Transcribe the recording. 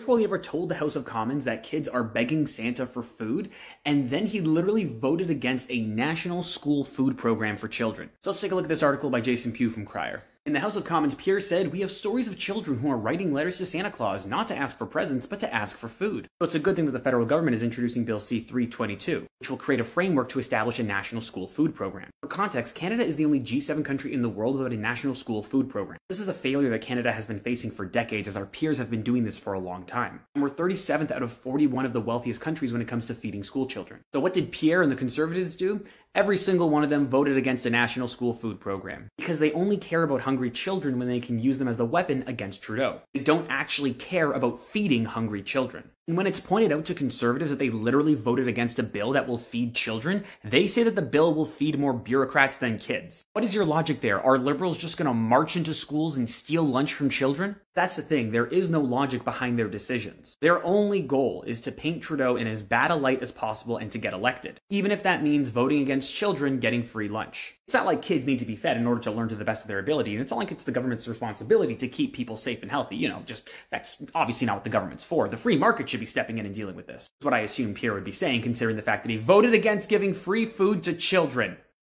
He ever told the House of Commons that kids are begging Santa for food, and then he literally voted against a national school food program for children. So let's take a look at this article by Jason Pugh from Crier. In the House of Commons, Pierre said, We have stories of children who are writing letters to Santa Claus not to ask for presents, but to ask for food. So it's a good thing that the federal government is introducing Bill C 322, which will create a framework to establish a national school food program. For context, Canada is the only G7 country in the world without a national school food program. This is a failure that Canada has been facing for decades, as our peers have been doing this for a long time. And we're 37th out of 41 of the wealthiest countries when it comes to feeding school children. So what did Pierre and the Conservatives do? Every single one of them voted against a national school food program because they only care about hungry children when they can use them as the weapon against Trudeau. They don't actually care about feeding hungry children. And when it's pointed out to conservatives that they literally voted against a bill that will feed children, they say that the bill will feed more bureaucrats than kids. What is your logic there? Are liberals just gonna march into schools and steal lunch from children? That's the thing, there is no logic behind their decisions. Their only goal is to paint Trudeau in as bad a light as possible and to get elected, even if that means voting against children getting free lunch. It's not like kids need to be fed in order to learn to the best of their ability, and it's not like it's the government's responsibility to keep people safe and healthy. You know, just that's obviously not what the government's for. The free market should be stepping in and dealing with this. That's what I assume Pierre would be saying, considering the fact that he voted against giving free food to children.